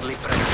friendly predator.